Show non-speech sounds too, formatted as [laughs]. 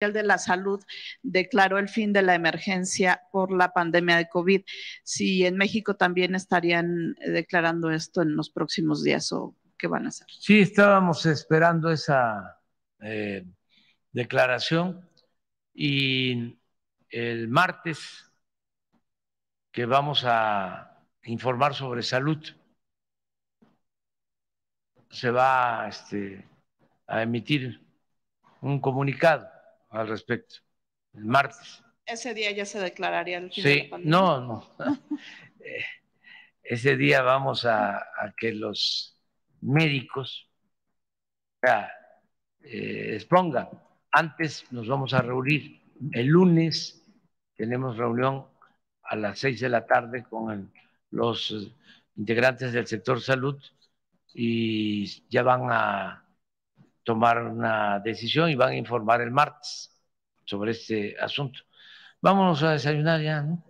de la Salud declaró el fin de la emergencia por la pandemia de COVID. Si en México también estarían eh, declarando esto en los próximos días o qué van a hacer. Sí, estábamos esperando esa eh, declaración y el martes que vamos a informar sobre salud se va este, a emitir un comunicado al respecto, el martes. Ese día ya se declararía el fin sí, de la pandemia. no, no. [laughs] Eh, Ese día vamos a, a que los médicos ya, eh, expongan. Antes nos vamos a reunir. El lunes tenemos reunión a las seis de la tarde con el- los integrantes del sector salud y ya van a tomar una decisión y van a informar el martes sobre este asunto. Vámonos a desayunar ya, ¿no?